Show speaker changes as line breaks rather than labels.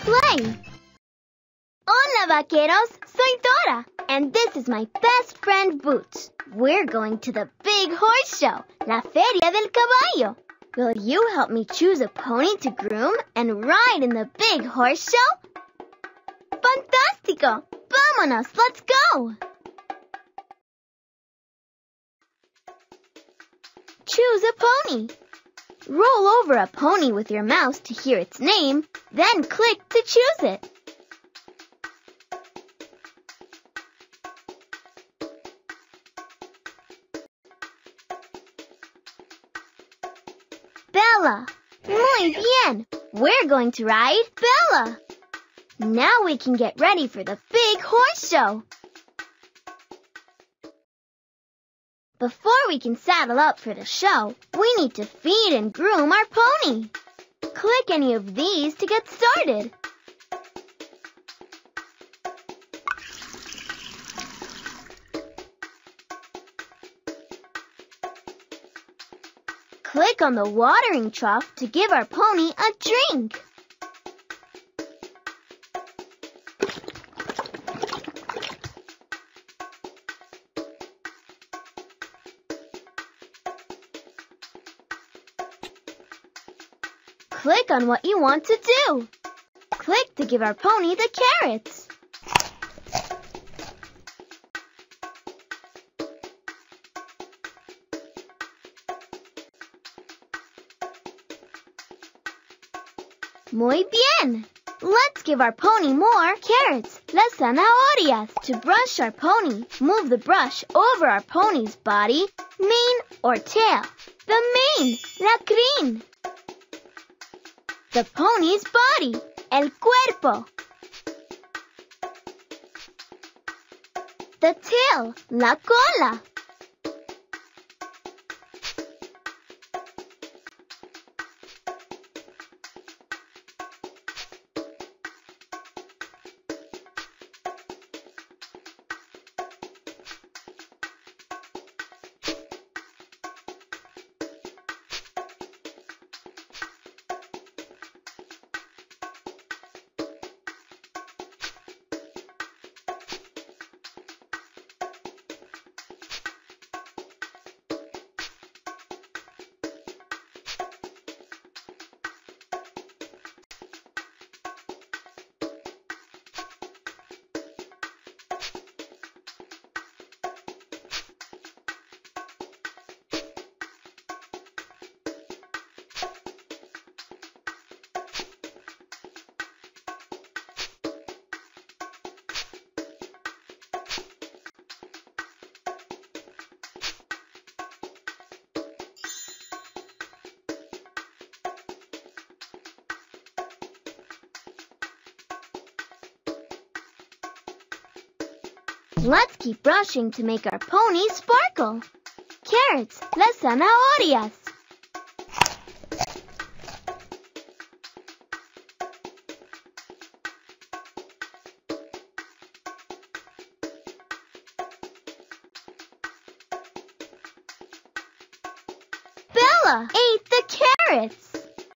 play. Hola, vaqueros. Soy Dora, and this is my best friend Boots. We're going to the big horse show, La Feria del Caballo. Will you help me choose a pony to groom and ride in the big horse show? Fantástico! Vámonos, let's go! Choose a pony. Roll over a pony with your mouse to hear its name, then click to choose it. Bella. Muy bien. We're going to ride Bella. Now we can get ready for the big horse show. Before we can saddle up for the show, we need to feed and groom our pony. Click any of these to get started. Click on the watering trough to give our pony a drink. Click on what you want to do. Click to give our pony the carrots. Muy bien. Let's give our pony more carrots. Las zanahorias. To brush our pony, move the brush over our pony's body, mane, or tail. The mane, la crin. The pony's body, el cuerpo. The tail, la cola. Let's keep brushing to make our pony sparkle. Carrots, las zanahorias. Bella ate the carrots.